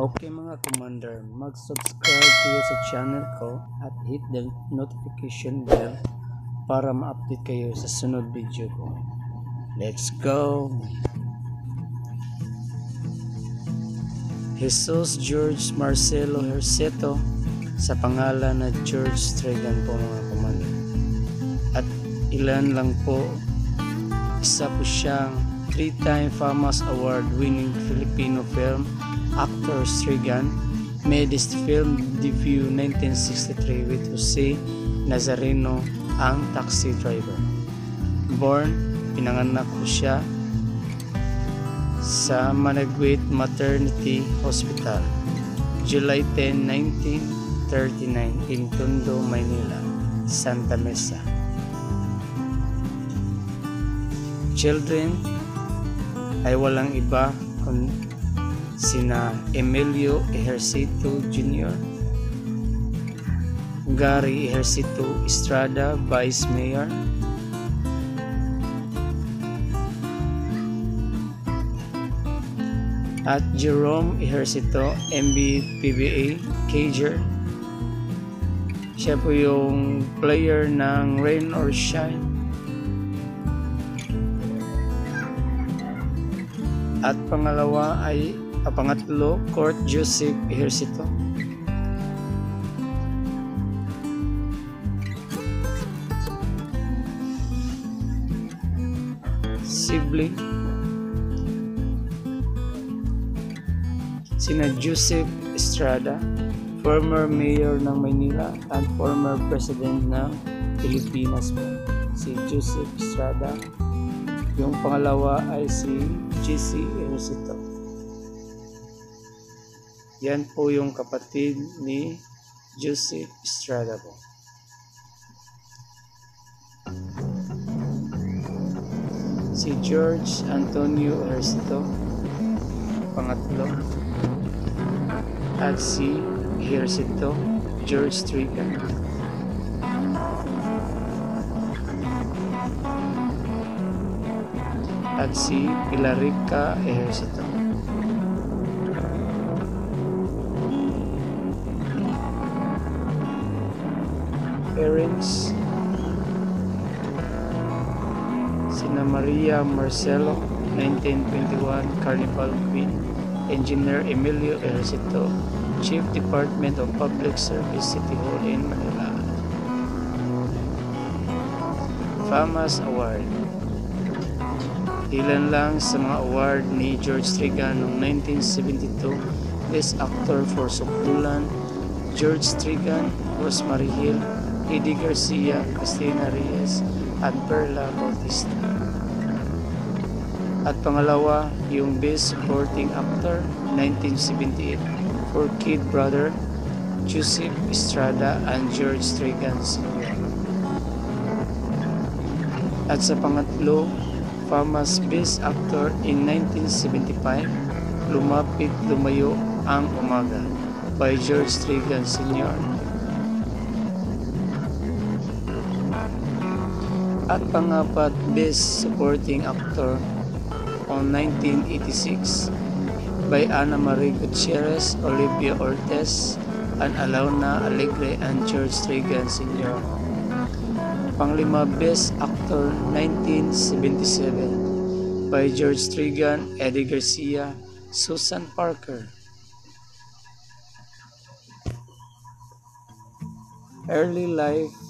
Okay mga commander, mag-subscribe kayo sa channel ko at hit the notification bell para ma-update kayo sa sunod video ko. Let's go! Jesus George Marcelo Herceto sa pangalan na George Stregan po mga commander. At ilan lang po, isa po siyang three-time famous award-winning Filipino film actor Strigan made his film debut 1963 with Jose Nazareno ang taxi driver. Born, pinanganak ko siya sa Managuit Maternity Hospital, July 10, 1939 in Tondo, Manila, Santa Mesa. Children ay walang iba kundi sina Emilio Ejercito Jr., Gary Ejercito Estrada, Vice Mayor, at Jerome Ejercito, MB PBA, Cager. Siya po yung player ng Rain or Shine. At pangalawa ay ang pangatlo, Court Joseph Ejercito. Sibling. Sina Joseph Estrada, former mayor ng Maynila and former president ng Pilipinas po. Si Joseph Estrada. Yung pangalawa ay si GC Ejercito. Yan po yung kapatid ni Joseph Estrada po. Si George Antonio Ejercito, pangatlo. At si Ejercito George Strigan. At si Pilarica Ejercito. Parents. Sina Maria Marcelo 1921 Carnival Queen. Engineer Emilio Ejercito Chief Department of Public Service City Hall in Manila. FAMAS Award. Ilan lang sa mga award ni George Trigan noong 1972 Best Actor for Sukdulan George Trigan Rosemary Hill Eddie Garcia, Christina Reyes, at Perla Bautista. At pangalawa, yung Best Supporting Actor, 1978, for Kid Brother, Joseph Estrada and George Strigan. At sa pangatlo, Famas Best Actor in 1975, Lumapit Lumayo ang Umaga by George Strigan Sr. at pangapat Best Supporting Actor on 1986 by Ana Marie Gutierrez, Olivia Ortez, and Alauna Alegre and George Reagan Sr. Panglima Best Actor 1977 by George Trigan, Eddie Garcia, Susan Parker. Early life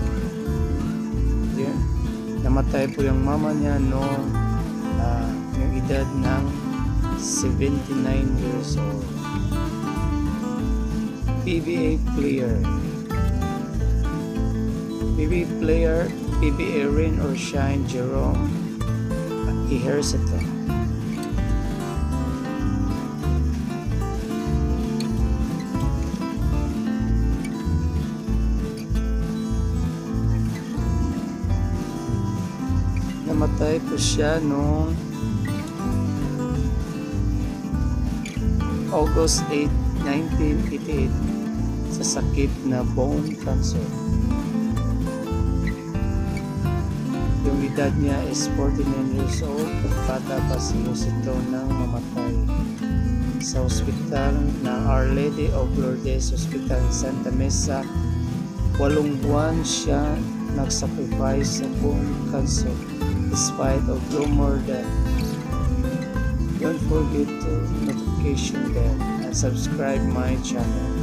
yun. Namatay po yung mama niya noong uh, yung edad ng 79 years old. PBA player. PBA player, PBA Rain or Shine Jerome Ejercito. Namatay po siya noong August 8, 1988 sa sakit na bone cancer. Yung edad niya is 49 years old. Bata pa si Josito mamatay sa ospital ng Our Lady of Lourdes Hospital Santa Mesa. Walong buwan siya nagsacrifice sa bone cancer despite of rumor that don't forget to notification bell and subscribe my channel.